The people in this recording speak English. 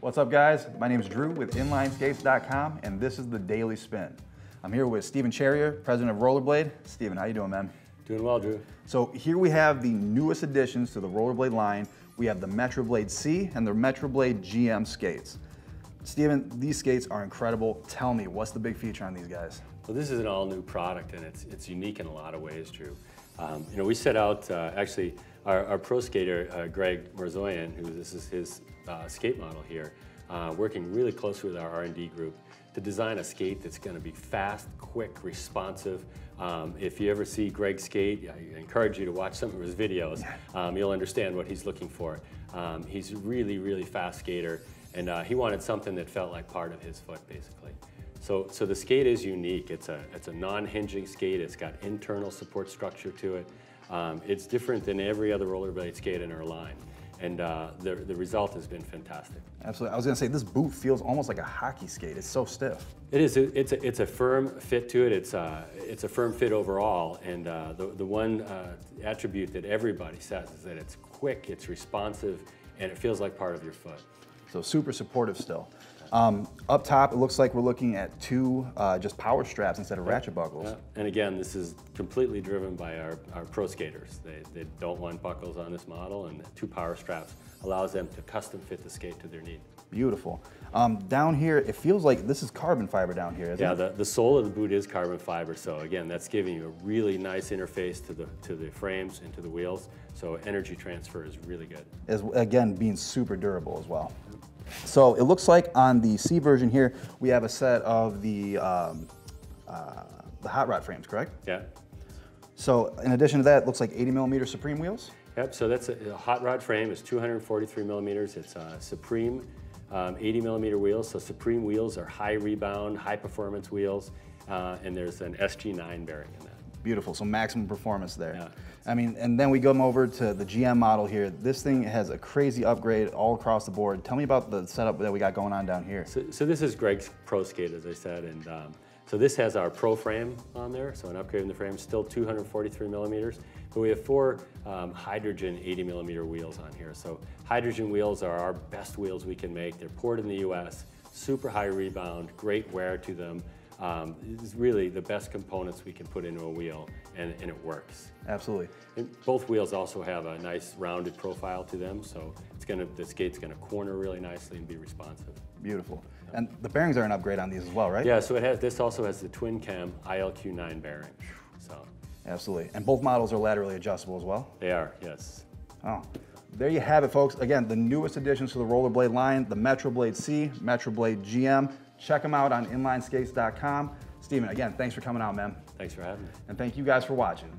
What's up guys? My name is Drew with InlineSkates.com and this is the Daily Spin. I'm here with Stephen Charrier, president of Rollerblade. Stephen, how you doing man? Doing well, Drew. So here we have the newest additions to the Rollerblade line. We have the Metroblade C and the Metroblade GM skates. Stephen, these skates are incredible. Tell me, what's the big feature on these guys? Well, this is an all-new product, and it's, it's unique in a lot of ways, Drew. Um, you know, we set out, uh, actually, our, our, pro skater, uh, Greg Marzoyan, who this is his uh, skate model here, uh, working really closely with our R&D group to design a skate that's going to be fast, quick, responsive. Um, if you ever see Greg skate, I encourage you to watch some of his videos. Um, you'll understand what he's looking for. Um, he's a really, really fast skater, and uh, he wanted something that felt like part of his foot, basically. So, so the skate is unique. It's a, it's a non-hinging skate. It's got internal support structure to it. Um, it's different than every other rollerblade skate in our line and uh, the, the result has been fantastic. Absolutely. I was going to say, this boot feels almost like a hockey skate. It's so stiff. It is. It's a, it's a firm fit to it. It's a, uh, it's a firm fit overall. And uh, the, the one uh, attribute that everybody says is that it's quick, it's responsive, and it feels like part of your foot. So super supportive still. Um, up top, it looks like we're looking at two uh, just power straps instead of ratchet buckles. Yeah. And again, this is completely driven by our, our pro skaters. They, they don't want buckles on this model, and two power straps allows them to custom fit the skate to their need. Beautiful. Um, down here, it feels like this is carbon fiber down here, yeah, the, the sole of the boot is carbon fiber, so again, that's giving you a really nice interface to the, to the frames and to the wheels, so energy transfer is really good. As, again, being super durable as well. So it looks like on the C version here, we have a set of the, um, uh, the hot rod frames, correct? Yeah. So in addition to that, it looks like 80 millimeter Supreme wheels? Yep, so that's a, a hot rod frame. It's 243 millimeters. It's a Supreme um, 80 millimeter wheels. So Supreme wheels are high rebound, high performance wheels, uh, and there's an SG9 bearing in that. Beautiful, so maximum performance there. Yeah. I mean, and then we go over to the GM model here. This thing has a crazy upgrade all across the board. Tell me about the setup that we got going on down here. So, so this is Greg's Pro Skate, as I said, and um, so this has our Pro frame on there, so an upgrade in the frame, still 243 millimeters, but we have four um, hydrogen 80 millimeter wheels on here. So hydrogen wheels are our best wheels we can make. They're poured in the US, super high rebound, great wear to them, um, is really the best components we can put into a wheel and, and it works. Absolutely. And both wheels also have a nice rounded profile to them, so it's gonna, the skate's gonna corner really nicely and be responsive. Beautiful. And the bearings are an upgrade on these as well, right? Yeah, so it has, this also has the twin cam ILQ9 bearing, so. Absolutely. And both models are laterally adjustable as well? They are, yes. Oh, there you have it, folks. Again, the newest additions to the rollerblade line, the Metroblade C, Metroblade GM. Check them out on inlineskates.com. Stephen, again, thanks for coming out, man. Thanks for having me. And thank you guys for watching.